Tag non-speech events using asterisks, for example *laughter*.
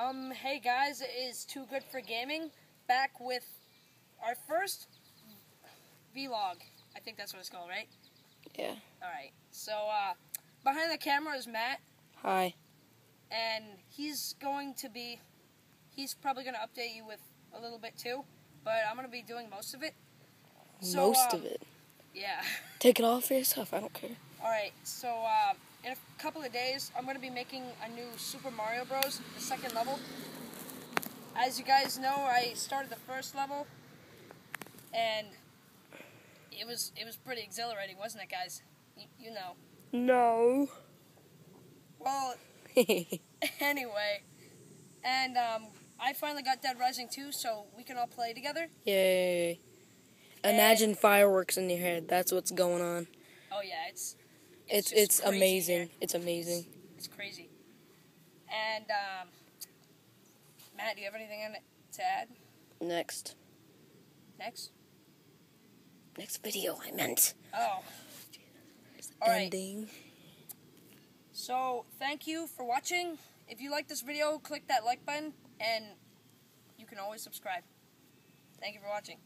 Um, hey guys, it is Two Good for Gaming back with our first vlog. I think that's what it's called, right? Yeah. Alright, so uh, behind the camera is Matt, Hi. and he's going to be, he's probably going to update you with a little bit too, but I'm going to be doing most of it. So, Most um, of it. Yeah. *laughs* Take it all for yourself. I don't care. Alright, so uh, in a couple of days, I'm going to be making a new Super Mario Bros., the second level. As you guys know, I started the first level, and it was it was pretty exhilarating, wasn't it, guys? You, you know. No. Well, *laughs* anyway, and um, I finally got Dead Rising 2, so we can all play together. Yay. Imagine fireworks in your head. That's what's going on. Oh yeah, it's It's it's amazing. It's amazing. It's crazy. And um, Matt, do you have anything to add? Next. Next. Next video I meant. Oh. All right. Ending. So thank you for watching. If you like this video, click that like button, and you can always subscribe. Thank you for watching.